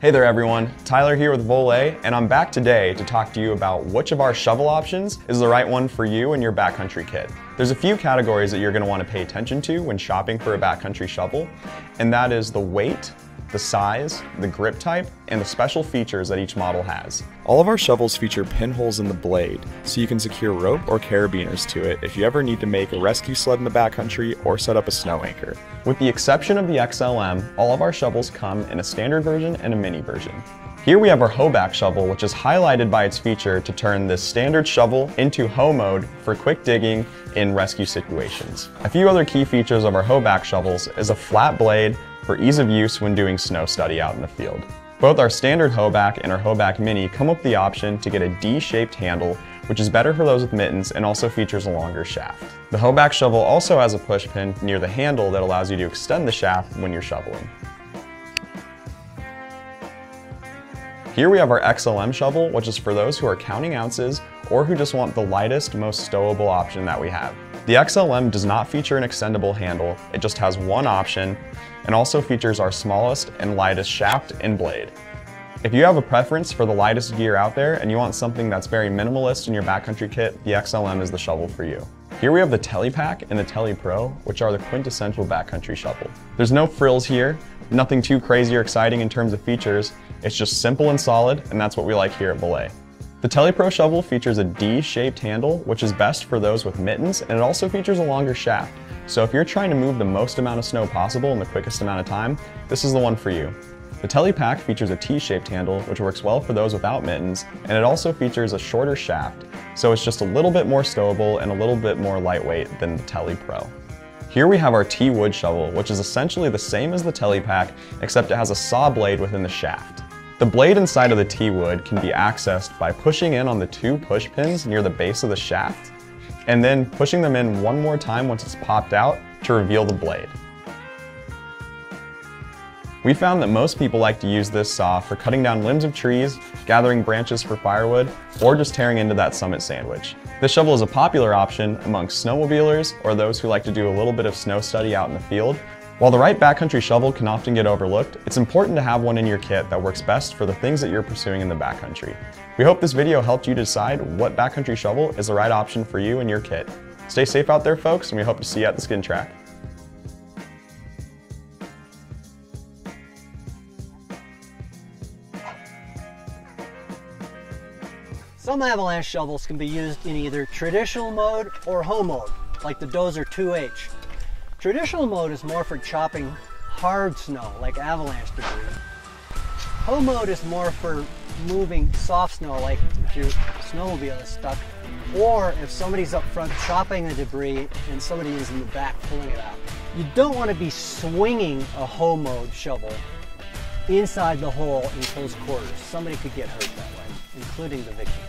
Hey there everyone, Tyler here with Voile, and I'm back today to talk to you about which of our shovel options is the right one for you and your backcountry kit. There's a few categories that you're going to want to pay attention to when shopping for a backcountry shovel, and that is the weight, the size, the grip type, and the special features that each model has. All of our shovels feature pinholes in the blade, so you can secure rope or carabiners to it if you ever need to make a rescue sled in the backcountry or set up a snow anchor. With the exception of the XLM, all of our shovels come in a standard version and a mini version. Here we have our Hoback shovel, which is highlighted by its feature to turn this standard shovel into hoe mode for quick digging in rescue situations. A few other key features of our Hoback shovels is a flat blade for ease of use when doing snow study out in the field. Both our standard Hoback and our Hoback Mini come with the option to get a D-shaped handle, which is better for those with mittens and also features a longer shaft. The Hoback shovel also has a push pin near the handle that allows you to extend the shaft when you're shoveling. Here we have our XLM shovel, which is for those who are counting ounces or who just want the lightest, most stowable option that we have. The XLM does not feature an extendable handle, it just has one option, and also features our smallest and lightest shaft and blade. If you have a preference for the lightest gear out there and you want something that's very minimalist in your backcountry kit, the XLM is the shovel for you. Here we have the Telepack and the TelePro, which are the quintessential backcountry shovel. There's no frills here, nothing too crazy or exciting in terms of features, it's just simple and solid, and that's what we like here at Voile. The TelePro shovel features a D-shaped handle, which is best for those with mittens, and it also features a longer shaft. So if you're trying to move the most amount of snow possible in the quickest amount of time, this is the one for you. The Telepack features a T-shaped handle, which works well for those without mittens, and it also features a shorter shaft, so it's just a little bit more stowable and a little bit more lightweight than the TelePro. Here we have our T-Wood shovel, which is essentially the same as the Telepack, except it has a saw blade within the shaft. The blade inside of the T-Wood can be accessed by pushing in on the two push pins near the base of the shaft, and then pushing them in one more time once it's popped out to reveal the blade. We found that most people like to use this saw for cutting down limbs of trees, gathering branches for firewood, or just tearing into that summit sandwich. This shovel is a popular option amongst snowmobilers or those who like to do a little bit of snow study out in the field, while the right backcountry shovel can often get overlooked, it's important to have one in your kit that works best for the things that you're pursuing in the backcountry. We hope this video helped you decide what backcountry shovel is the right option for you and your kit. Stay safe out there folks, and we hope to see you at the skin track. Some avalanche shovels can be used in either traditional mode or hoe mode, like the Dozer 2H. Traditional mode is more for chopping hard snow, like avalanche debris. Hoe mode is more for moving soft snow, like if your snowmobile is stuck, or if somebody's up front chopping the debris and somebody is in the back pulling it out. You don't want to be swinging a hoe mode shovel inside the hole in close quarters. Somebody could get hurt that way, including the victim.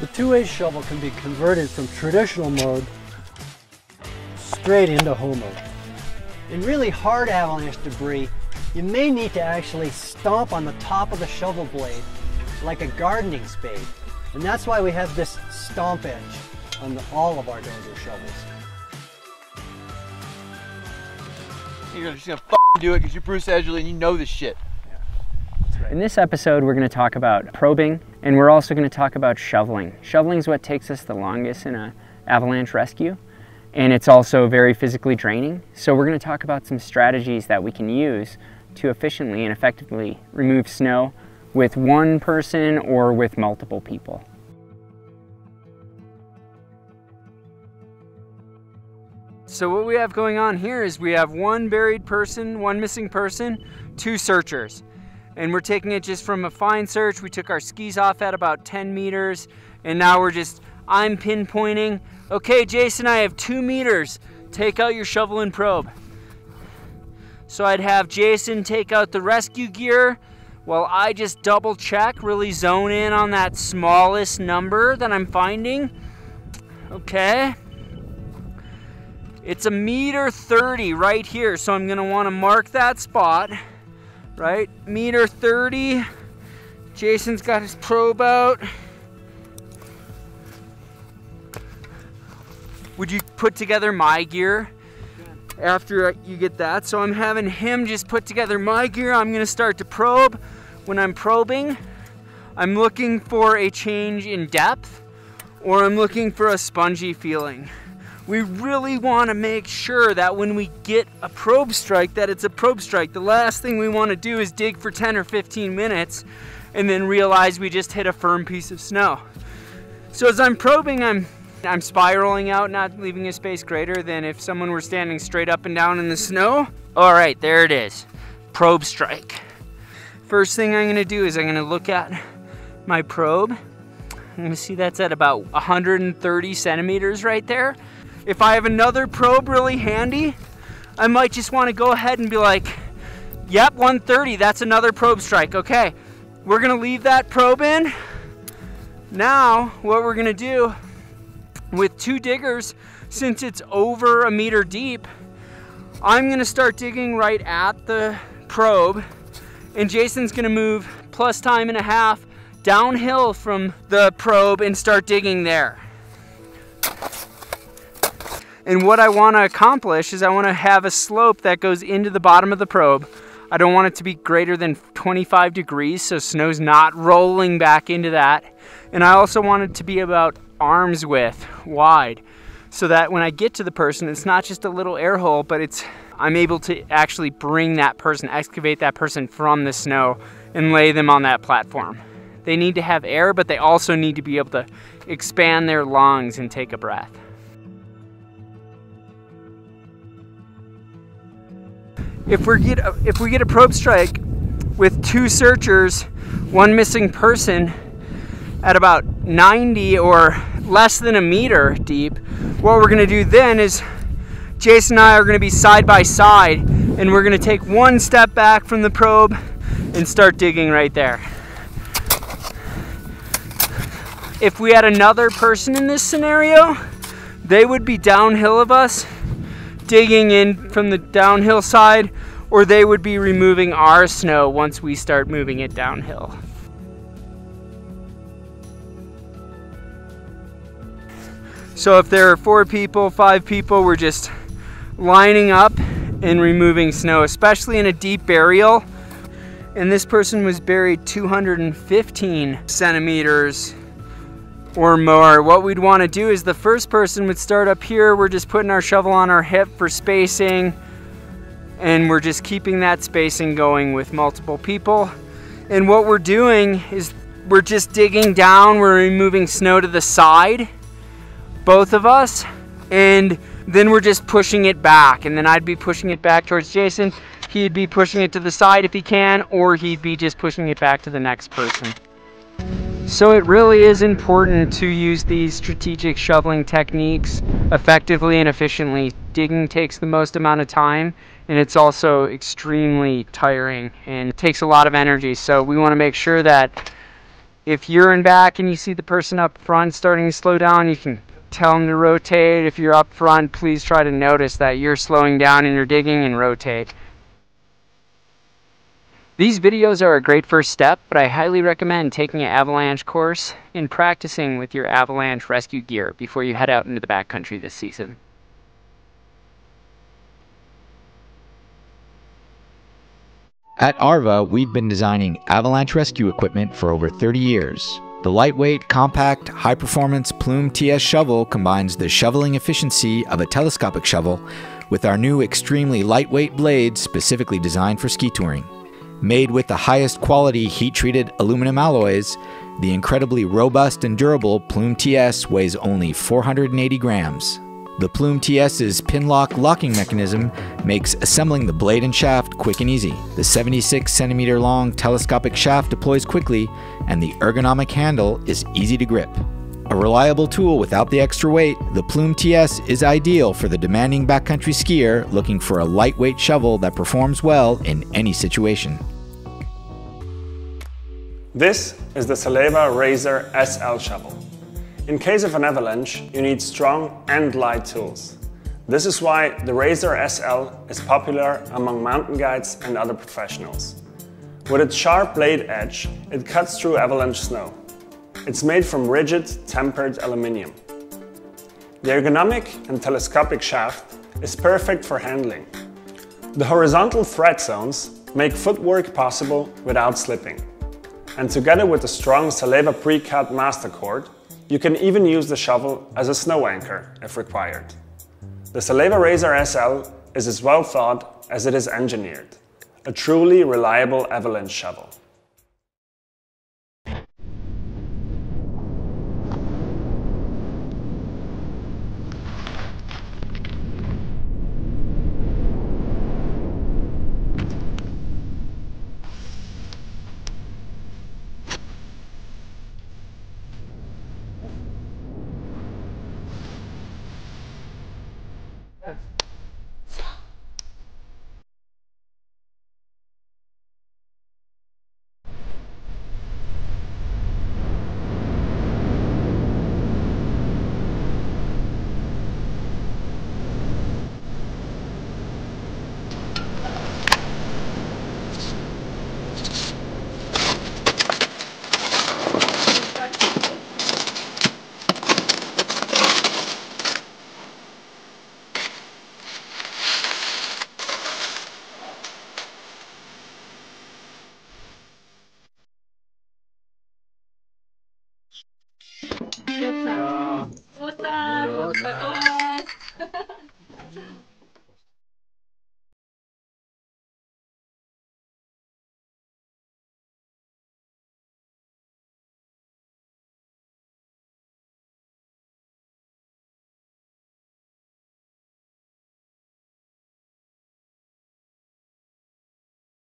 The 2H shovel can be converted from traditional mode straight into hoe mode. In really hard avalanche debris, you may need to actually stomp on the top of the shovel blade like a gardening spade. And that's why we have this stomp edge on the, all of our dozer shovels. You're just gonna do it because you're Bruce Edgerly and you know this shit. In this episode, we're going to talk about probing and we're also going to talk about shoveling. Shoveling is what takes us the longest in an avalanche rescue and it's also very physically draining. So we're going to talk about some strategies that we can use to efficiently and effectively remove snow with one person or with multiple people. So what we have going on here is we have one buried person, one missing person, two searchers. And we're taking it just from a fine search. We took our skis off at about 10 meters and now we're just, I'm pinpointing Okay, Jason, I have two meters. Take out your shovel and probe. So I'd have Jason take out the rescue gear while I just double check, really zone in on that smallest number that I'm finding. Okay. It's a meter 30 right here, so I'm gonna wanna mark that spot, right? Meter 30. Jason's got his probe out. Would you put together my gear after you get that? So I'm having him just put together my gear. I'm gonna start to probe. when I'm probing, I'm looking for a change in depth or I'm looking for a spongy feeling. We really want to make sure that when we get a probe strike that it's a probe strike. The last thing we want to do is dig for 10 or 15 minutes and then realize we just hit a firm piece of snow. So as I'm probing, I'm I'm spiraling out, not leaving a space greater than if someone were standing straight up and down in the snow. All right, there it is. Probe strike. First thing I'm gonna do is I'm gonna look at my probe. I'm gonna see that's at about 130 centimeters right there. If I have another probe really handy, I might just wanna go ahead and be like, yep, 130, that's another probe strike, okay. We're gonna leave that probe in. Now, what we're gonna do with two diggers, since it's over a meter deep, I'm gonna start digging right at the probe and Jason's gonna move plus time and a half downhill from the probe and start digging there. And what I wanna accomplish is I wanna have a slope that goes into the bottom of the probe. I don't want it to be greater than 25 degrees so snow's not rolling back into that. And I also want it to be about arm's width wide so that when I get to the person, it's not just a little air hole, but it's I'm able to actually bring that person, excavate that person from the snow and lay them on that platform. They need to have air, but they also need to be able to expand their lungs and take a breath. If we get a, if we get a probe strike with two searchers, one missing person at about 90 or less than a meter deep, what we're gonna do then is Jason and I are gonna be side by side and we're gonna take one step back from the probe and start digging right there. If we had another person in this scenario, they would be downhill of us, digging in from the downhill side, or they would be removing our snow once we start moving it downhill. So if there are four people, five people, we're just lining up and removing snow, especially in a deep burial. And this person was buried 215 centimeters or more. What we'd want to do is the first person would start up here. We're just putting our shovel on our hip for spacing. And we're just keeping that spacing going with multiple people. And what we're doing is we're just digging down. We're removing snow to the side both of us, and then we're just pushing it back. And then I'd be pushing it back towards Jason. He'd be pushing it to the side if he can, or he'd be just pushing it back to the next person. So it really is important to use these strategic shoveling techniques effectively and efficiently. Digging takes the most amount of time and it's also extremely tiring and takes a lot of energy. So we want to make sure that if you're in back and you see the person up front starting to slow down, you can tell them to rotate. If you're up front, please try to notice that you're slowing down and you're digging and rotate. These videos are a great first step, but I highly recommend taking an avalanche course and practicing with your avalanche rescue gear before you head out into the backcountry this season. At ARVA, we've been designing avalanche rescue equipment for over 30 years. The lightweight, compact, high performance Plume TS shovel combines the shoveling efficiency of a telescopic shovel with our new extremely lightweight blades specifically designed for ski touring. Made with the highest quality heat treated aluminum alloys, the incredibly robust and durable Plume TS weighs only 480 grams. The Plume TS's pin-lock locking mechanism makes assembling the blade and shaft quick and easy. The 76 centimeter long telescopic shaft deploys quickly, and the ergonomic handle is easy to grip. A reliable tool without the extra weight, the Plume TS is ideal for the demanding backcountry skier looking for a lightweight shovel that performs well in any situation. This is the Salewa Razor SL shovel. In case of an avalanche, you need strong and light tools. This is why the Razor SL is popular among mountain guides and other professionals. With its sharp blade edge, it cuts through avalanche snow. It's made from rigid, tempered aluminium. The ergonomic and telescopic shaft is perfect for handling. The horizontal thread zones make footwork possible without slipping. And together with the strong Salewa pre-cut master cord, you can even use the shovel as a snow anchor if required. The Salewa Razor SL is as well thought as it is engineered, a truly reliable avalanche shovel. of